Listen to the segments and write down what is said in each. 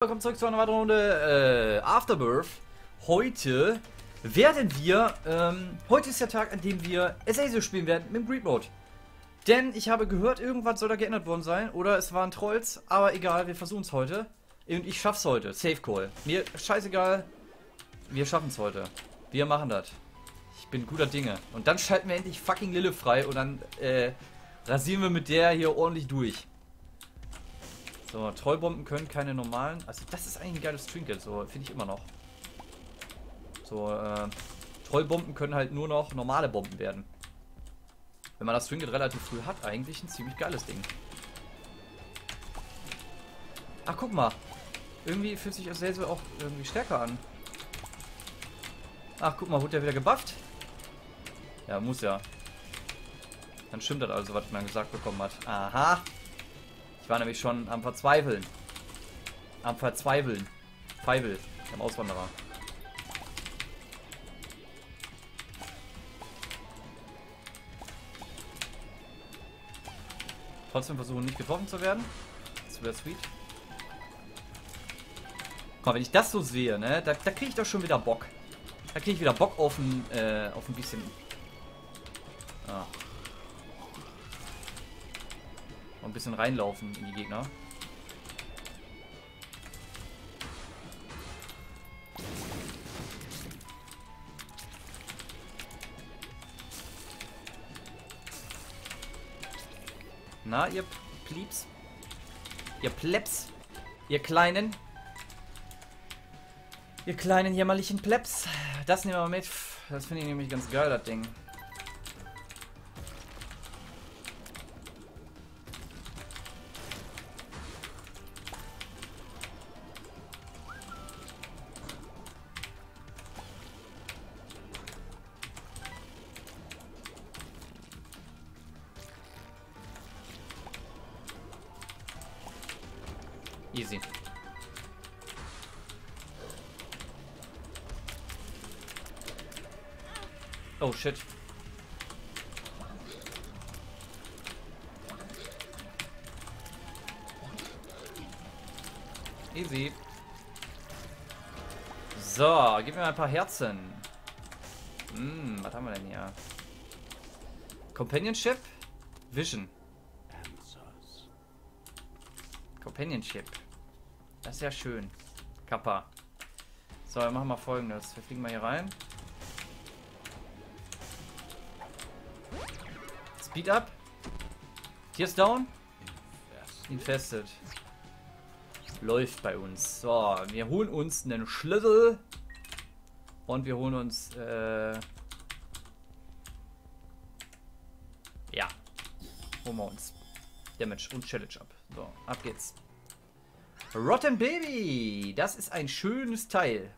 Willkommen zurück zu einer weiteren Runde äh, Afterbirth. Heute werden wir, ähm, heute ist der Tag, an dem wir Azazel spielen werden mit dem Greed Mode. Denn ich habe gehört, irgendwas soll da geändert worden sein. Oder es waren Trolls, aber egal, wir versuchen es heute. Und ich schaff's heute. Safe Call. Mir scheißegal. Wir schaffen es heute. Wir machen das. Ich bin guter Dinge. Und dann schalten wir endlich fucking Lille frei und dann äh, rasieren wir mit der hier ordentlich durch. So, Trollbomben können keine normalen. Also das ist eigentlich ein geiles Trinket, so finde ich immer noch. So, äh, Trollbomben können halt nur noch normale Bomben werden. Wenn man das Trinket relativ früh hat, eigentlich ein ziemlich geiles Ding. Ach, guck mal. Irgendwie fühlt sich das Azazel auch irgendwie stärker an. Ach, guck mal, wurde der wieder gebufft? Ja, muss ja. Dann stimmt das also, was man gesagt bekommen hat. Aha. Ich war nämlich schon am Verzweifeln. Am Verzweifeln. Feivel, am Auswanderer. Trotzdem versuchen, nicht getroffen zu werden. Das wäre sweet. Mal, wenn ich das so sehe, ne, da, da kriege ich doch schon wieder Bock. Da kriege ich wieder Bock auf ein, äh, auf ein bisschen... ein bisschen reinlaufen in die Gegner. Na, ihr Plebs? Ihr Plebs? Ihr kleinen? Ihr kleinen jämmerlichen Plebs? Das nehmen wir mal mit. Das finde ich nämlich ganz geil, das Ding. Easy. Oh shit. Easy. So, gib mir mal ein paar Herzen. Hm, was haben wir denn hier? Companionship? Vision. Companionship. Das ist ja schön. Kappa. So, wir machen mal folgendes. Wir fliegen mal hier rein. Speed up. Tears down. Infested. Läuft bei uns. So, wir holen uns einen Schlüssel. Und wir holen uns, äh... Ja. Holen wir uns. Damage und Challenge ab. So, ab geht's. Rotten Baby! Das ist ein schönes Teil.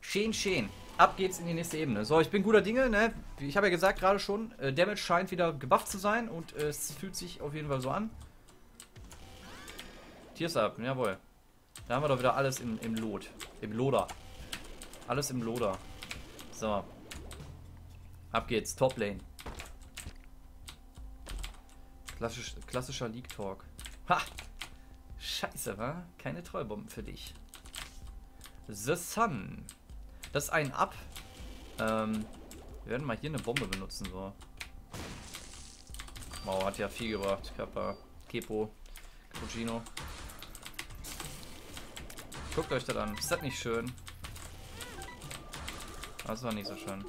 Schön, schön. Ab geht's in die nächste Ebene. So, ich bin guter Dinge, ne? Ich habe ja gesagt gerade schon, äh, Damage scheint wieder gebufft zu sein und äh, es fühlt sich auf jeden Fall so an. Tiers ab, jawohl. Da haben wir doch wieder alles im, im Lot. Im Loder. Alles im Loder. So. Ab geht's. Top Lane. Klassisch, klassischer League Talk. Ha! Scheiße, wa? Keine Trollbomben für dich. The Sun. Das ist ein Up. Ähm, wir werden mal hier eine Bombe benutzen, so. Wow, hat ja viel gebracht. Kappa, Kepo, Cappuccino. Guckt euch das an. Ist das nicht schön? Das war nicht so schön.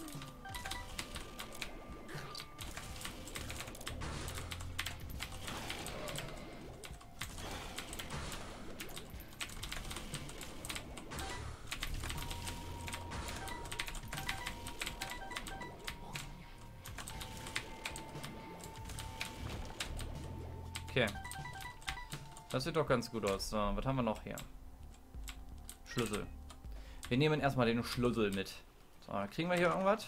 Okay. Das sieht doch ganz gut aus. So, was haben wir noch hier? Schlüssel. Wir nehmen erstmal den Schlüssel mit. So, kriegen wir hier irgendwas?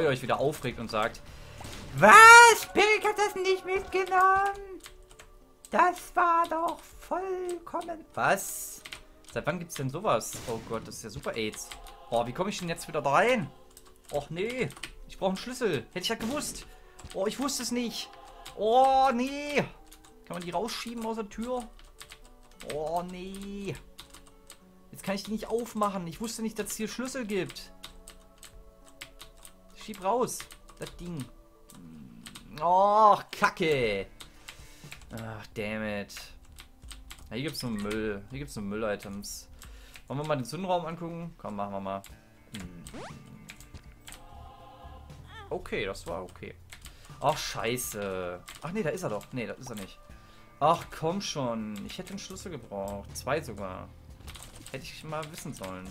Ihr euch wieder aufregt und sagt, was? Pilk hat das nicht mitgenommen? Das war doch vollkommen... Was? Seit wann gibt's denn sowas? Oh Gott, das ist ja super AIDS. Oh, wie komme ich denn jetzt wieder da rein? Och nee, ich brauche einen Schlüssel. Hätte ich ja gewusst. Oh, ich wusste es nicht. Oh, nee. Kann man die rausschieben aus der Tür? Oh, nee. Jetzt kann ich die nicht aufmachen. Ich wusste nicht, dass es hier Schlüssel gibt. Schieb raus. Das Ding. Oh, Kacke. Ach, damn it. Ja, hier gibt's nur Müll. Hier gibt's nur Müll-Items. Wollen wir mal den Zünderaum angucken? Komm, machen wir mal. Hm. Okay, das war okay. Ach, scheiße. Ach nee, da ist er doch. Nee, das ist er nicht. Ach, komm schon. Ich hätte einen Schlüssel gebraucht. Zwei sogar. Hätte ich mal wissen sollen.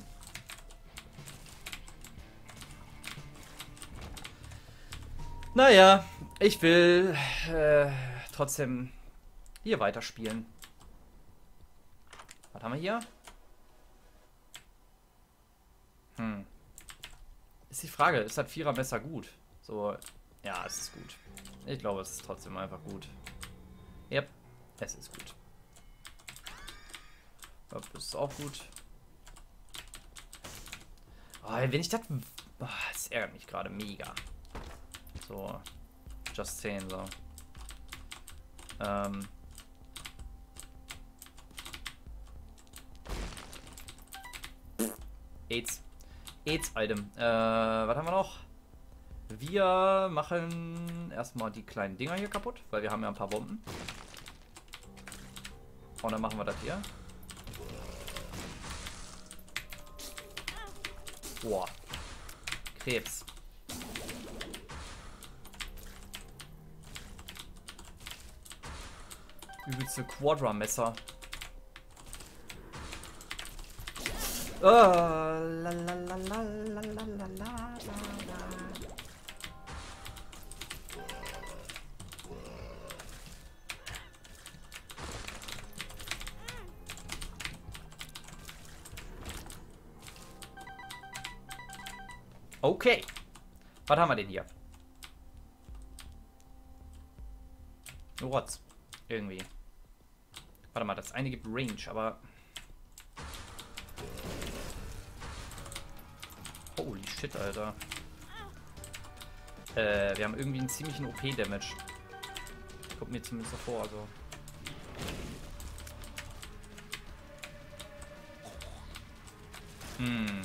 Naja, ich will äh, trotzdem hier weiterspielen. Was haben wir hier? Hm. Ist die Frage, ist das Vierer besser gut? So, ja, es ist gut. Ich glaube, es ist trotzdem einfach gut. Yep, es ist gut. Das ist auch gut. Oh, wenn ich das... Oh, das ärgert mich gerade mega. So. Just saying, so. Ähm... AIDS. AIDS-Item. Äh, was haben wir noch? Wir machen erstmal die kleinen Dinger hier kaputt, weil wir haben ja ein paar Bomben. Und dann machen wir das hier. Boah. Krebs. übelste Quadra-Messer. Oh, Okay. Was haben wir denn hier? What's? Irgendwie. Warte mal, das eine gibt Range, aber Holy shit, Alter. Äh, wir haben irgendwie einen ziemlichen OP-Damage. Kommt mir zumindest so vor, also. Hm.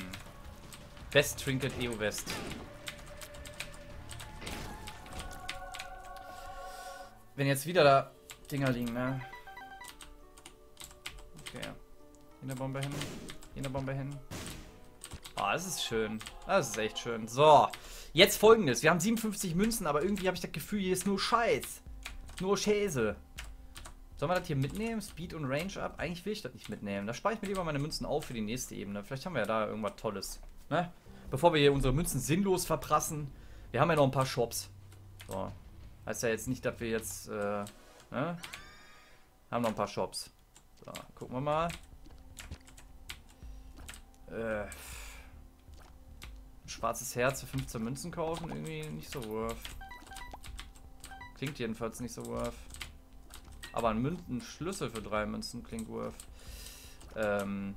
Best Trinket EO West. Wenn jetzt wieder da Dinger liegen, ne? Eine Bombe hin. Hier eine Bombe hin. Ah, oh, das ist schön. Das ist echt schön. So, jetzt folgendes. Wir haben 57 Münzen, aber irgendwie habe ich das Gefühl, hier ist nur Scheiß. Nur Schäse. Sollen wir das hier mitnehmen? Speed und Range up? Eigentlich will ich das nicht mitnehmen. Da spare ich mir lieber meine Münzen auf für die nächste Ebene. Vielleicht haben wir ja da irgendwas Tolles. Ne? Bevor wir hier unsere Münzen sinnlos verprassen. Wir haben ja noch ein paar Shops. So. Heißt ja jetzt nicht, dass wir jetzt, äh, ne? Haben noch ein paar Shops. So, gucken wir mal. Äh, schwarzes Herz für 15 Münzen kaufen, irgendwie nicht so worth. Klingt jedenfalls nicht so worth. Aber ein Münzen Schlüssel für drei Münzen klingt worth. Ähm.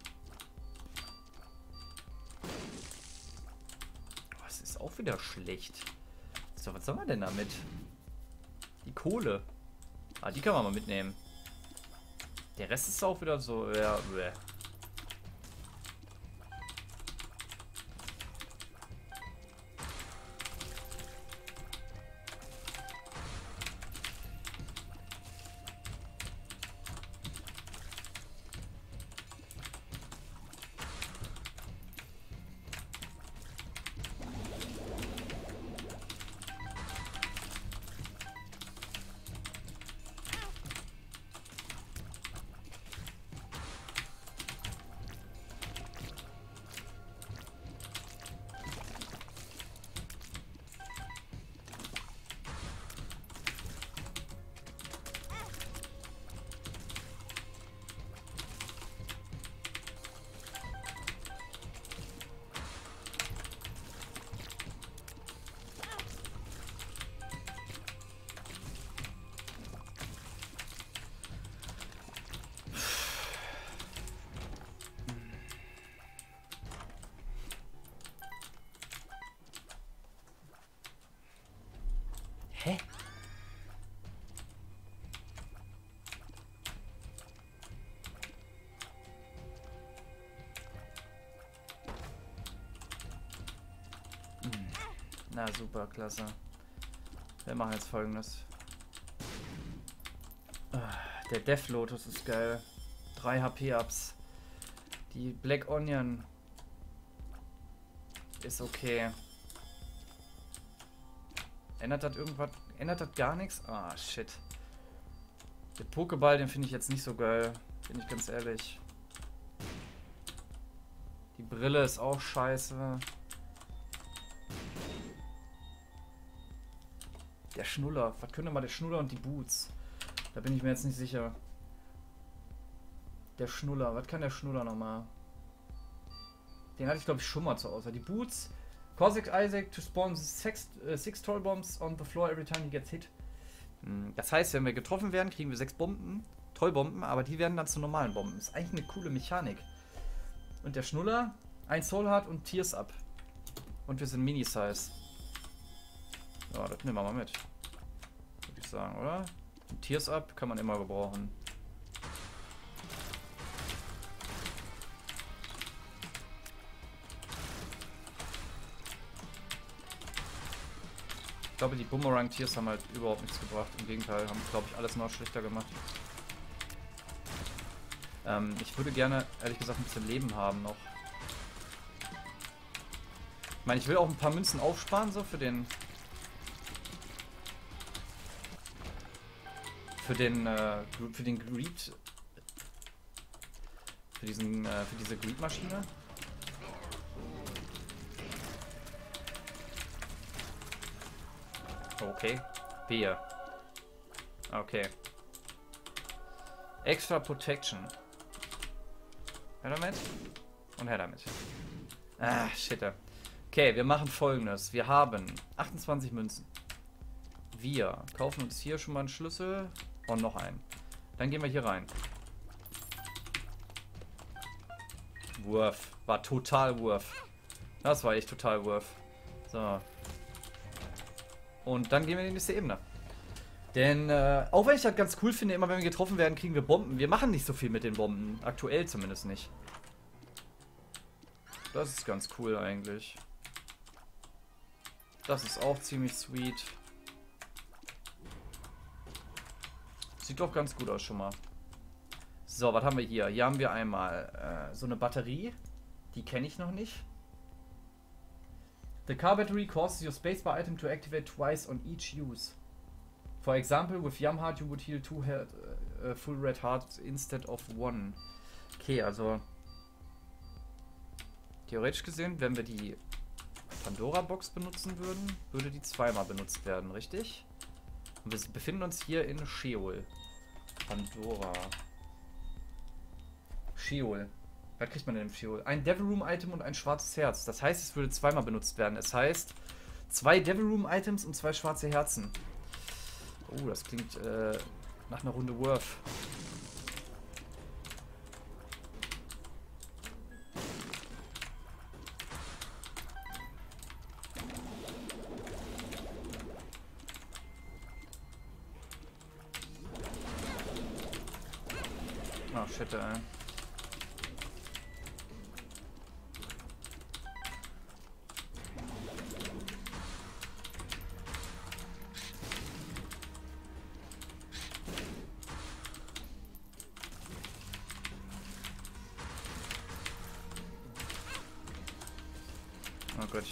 Oh, es ist auch wieder schlecht. So, was soll man denn damit? Die Kohle. Ah, die kann man mal mitnehmen. Der Rest ist auch wieder so, ja, bleh. Na super, klasse. Wir machen jetzt folgendes. Ah, der Death Lotus ist geil. 3 HP-Ups. Die Black Onion ist okay. Ändert das irgendwas? Ändert das gar nichts? Ah, shit. Der Pokéball, den finde ich jetzt nicht so geil. Bin ich ganz ehrlich. Die Brille ist auch scheiße. Der Schnuller. Was könnte mal der Schnuller und die Boots? Da bin ich mir jetzt nicht sicher. Der Schnuller. Was kann der Schnuller nochmal? Den hatte ich glaube ich schon mal zur Auswahl. Die Boots. Causes Isaac to spawn six, uh, six Troll Bombs on the floor every time he gets hit. Hm, das heißt, wenn wir getroffen werden, kriegen wir sechs Bomben. Trollbomben, aber die werden dann zu normalen Bomben. Ist eigentlich eine coole Mechanik. Und der Schnuller, ein Soul Heart und Tears Up. Und wir sind Mini-Size. Ja, das nehmen wir mal mit. Ich sagen, oder? Tears Up kann man immer gebrauchen. glaube, die Boomerang-Tiers haben halt überhaupt nichts gebracht. Im Gegenteil, haben, glaube ich, alles noch schlechter gemacht. Ähm, ich würde gerne, ehrlich gesagt, ein bisschen Leben haben noch. Ich meine, ich will auch ein paar Münzen aufsparen, so für den... Für den, äh, für den Greed... Für diesen, äh, für diese Greed-Maschine. Okay. Bier. Okay. Extra Protection. Her damit. Und her damit. Ah, shit. Okay, wir machen folgendes. Wir haben 28 Münzen. Wir kaufen uns hier schon mal einen Schlüssel und noch einen. Dann gehen wir hier rein. Wurf. War total Wurf. Das war echt total Wurf. So. Und dann gehen wir in die nächste Ebene. Denn, äh, auch wenn ich das ganz cool finde, immer wenn wir getroffen werden, kriegen wir Bomben. Wir machen nicht so viel mit den Bomben. Aktuell zumindest nicht. Das ist ganz cool eigentlich. Das ist auch ziemlich sweet. Sieht doch ganz gut aus schon mal. So, was haben wir hier? Hier haben wir einmal äh, so eine Batterie. Die kenne ich noch nicht. The car battery causes your spacebar item to activate twice on each use. For example, with Yam Heart you would heal two head, uh, full red hearts instead of one. Okay, also theoretisch gesehen, wenn wir die Pandora-Box benutzen würden, würde die zweimal benutzt werden, richtig? Und wir befinden uns hier in Sheol. Pandora. Sheol. Was kriegt man denn im Fuel? Ein Devil Room Item und ein schwarzes Herz. Das heißt, es würde zweimal benutzt werden. Es heißt, zwei Devil Room Items und zwei schwarze Herzen. Oh, das klingt äh, nach einer Runde Worth. Oh shit, ey. Gott.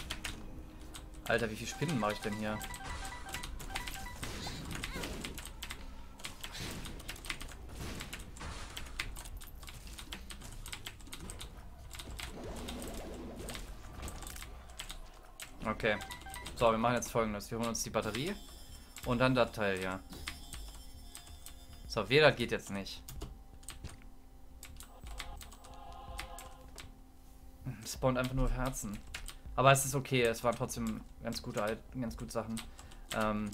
Alter, wie viele Spinnen mache ich denn hier? Wir machen jetzt folgendes. Wir holen uns die Batterie und dann das Teil hier. So, weder geht jetzt nicht. Spawnt einfach nur Herzen. Aber es ist okay, es waren trotzdem ganz gute, ganz gute Sachen. Ähm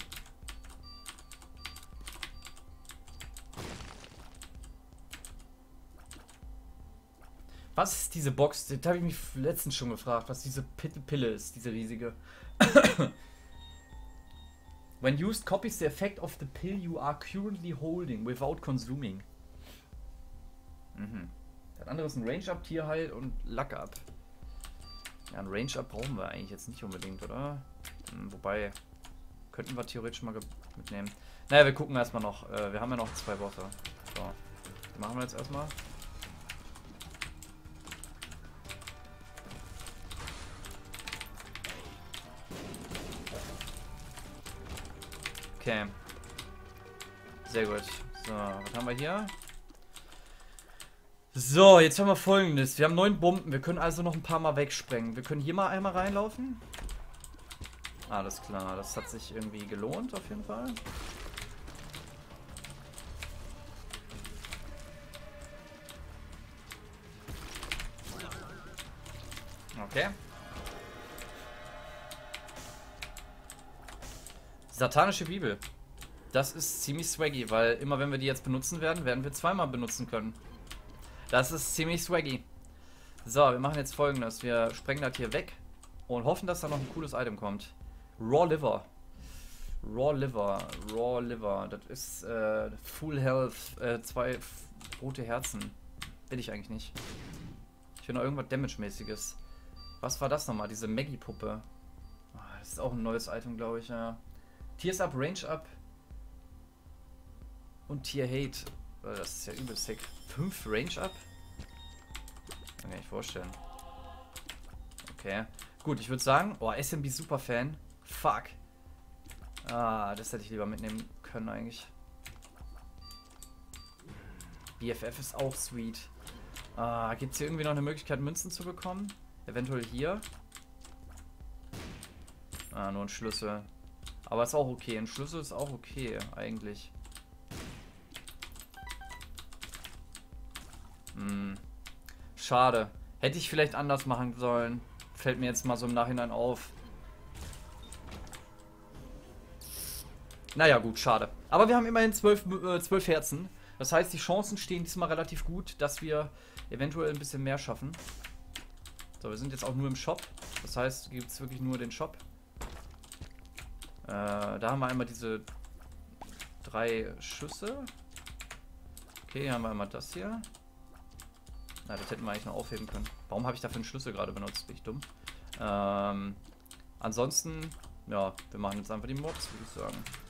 was ist diese Box? Das habe ich mich letztens schon gefragt, was diese Pille ist, diese riesige. When used, copies the effect of the pill you are currently holding without consuming. Mhm. Das andere ist ein Range-Up, Tierheil und Lack-Up. Ja, ein Range-Up brauchen wir eigentlich jetzt nicht unbedingt, oder? Hm, wobei, könnten wir theoretisch mal mitnehmen. Naja, wir gucken erstmal noch. Äh, wir haben ja noch zwei Bosse. So. Die machen wir jetzt erstmal. Okay. Sehr gut. So, was haben wir hier? So, jetzt haben wir folgendes. Wir haben neun Bomben. Wir können also noch ein paar Mal wegsprengen. Wir können hier mal einmal reinlaufen. Alles klar, das hat sich irgendwie gelohnt auf jeden Fall. Okay. Satanische Bibel. Das ist ziemlich swaggy, weil immer wenn wir die jetzt benutzen werden, werden wir zweimal benutzen können. Das ist ziemlich swaggy. So, wir machen jetzt folgendes. Wir sprengen das hier weg und hoffen, dass da noch ein cooles Item kommt. Raw Liver. Raw Liver. Raw Liver. Das ist äh, Full Health. Äh, zwei rote Herzen. Will ich eigentlich nicht. Ich will noch irgendwas Damage-mäßiges. Was war das nochmal? Diese Maggie-Puppe. Oh, das ist auch ein neues Item, glaube ich, ja. Tears Up, Range Up. Und Tier Hate. Das ist ja übel sick. 5 Range Up? Kann ich nicht vorstellen. Okay. Gut, ich würde sagen, oh, SMB Superfan. Fuck. Ah, das hätte ich lieber mitnehmen können eigentlich. BFF ist auch sweet. Ah, gibt es hier irgendwie noch eine Möglichkeit, Münzen zu bekommen? Eventuell hier. Ah, nur ein Schlüssel. Aber ist auch okay. Ein Schlüssel ist auch okay, eigentlich. Hm. Schade. Hätte ich vielleicht anders machen sollen. Fällt mir jetzt mal so im Nachhinein auf. Naja, gut, schade. Aber wir haben immerhin zwölf, äh, zwölf Herzen. Das heißt, die Chancen stehen diesmal relativ gut, dass wir eventuell ein bisschen mehr schaffen. So, wir sind jetzt auch nur im Shop. Das heißt, gibt es wirklich nur den Shop. Äh, da haben wir einmal diese drei Schüsse. Okay, hier haben wir einmal das hier. Na, das hätten wir eigentlich noch aufheben können. Warum habe ich dafür einen Schlüssel gerade benutzt? Bin ich dumm. Ähm, ansonsten, ja, wir machen jetzt einfach die Mobs, würde ich sagen.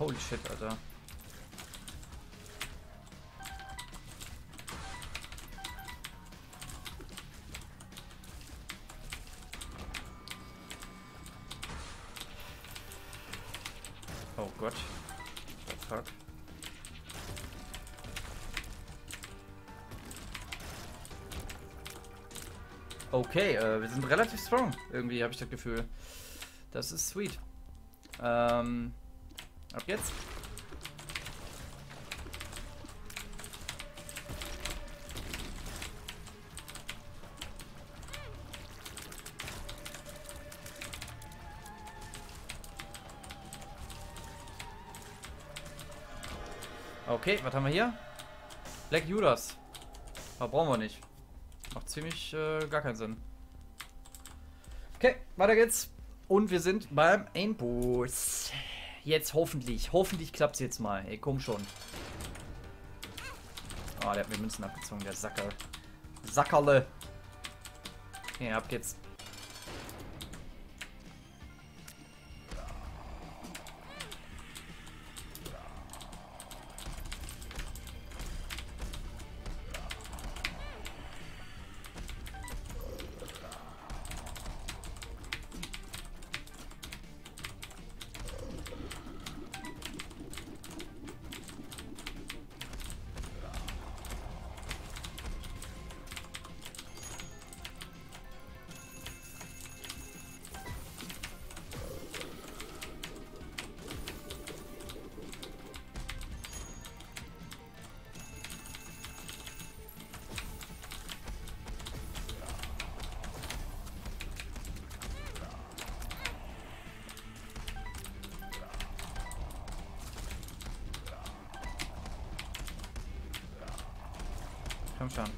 Holy shit, Alter. Oh Gott. The fuck? Okay, äh, wir sind relativ strong. Irgendwie habe ich das Gefühl. Das ist sweet. Ähm, Ab jetzt. Okay, was haben wir hier? Black Judas. Aber brauchen wir nicht. Macht ziemlich äh, gar keinen Sinn. Okay, weiter geht's. Und wir sind beim Aimboost. Jetzt hoffentlich. Hoffentlich klappt es jetzt mal. Ey, komm schon. Oh, der hat mir Münzen abgezogen, der Sackerl. Sackerle. Okay, ab geht's. Komm schon.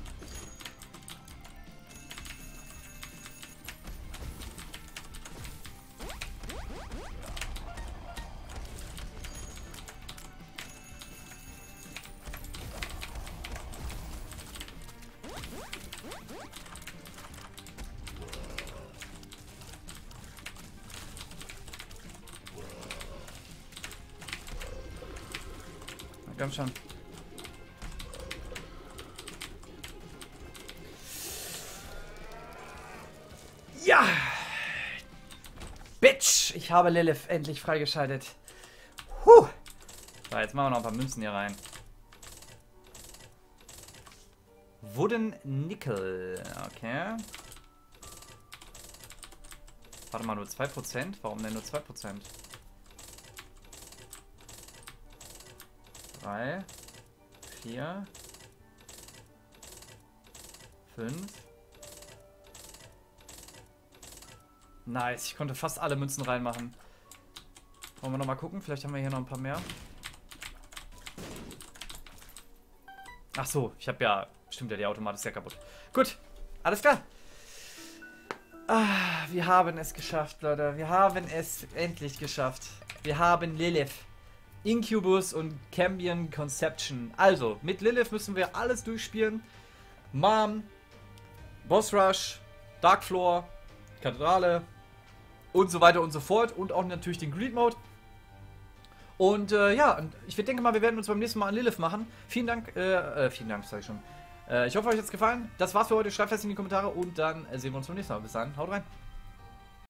Na, Komm schon. Ja! Bitch! Ich habe Lilith endlich freigeschaltet. Huh! So, jetzt machen wir noch ein paar Münzen hier rein. Wooden Nickel. Okay. Warte mal, nur 2%? Warum denn nur 2%? 3, 4, 5. Nice, ich konnte fast alle Münzen reinmachen. Wollen wir nochmal gucken? Vielleicht haben wir hier noch ein paar mehr. Ach so, ich habe ja... Stimmt ja, die Automat ist ja kaputt. Gut, alles klar. Ah, wir haben es geschafft, Leute. Wir haben es endlich geschafft. Wir haben Lilith. Incubus und Cambion Conception. Also, mit Lilith müssen wir alles durchspielen. Mom, Boss Rush, Dark Floor, Kathedrale und so weiter und so fort. Und auch natürlich den Greed Mode. Und äh, ja, ich denke mal, wir werden uns beim nächsten Mal an Lilith machen. Vielen Dank, äh, äh vielen Dank, sag ich schon. Äh, ich hoffe, euch hat es gefallen. Das war's für heute. Schreibt das in die Kommentare und dann äh, sehen wir uns beim nächsten Mal. Bis dann, haut rein.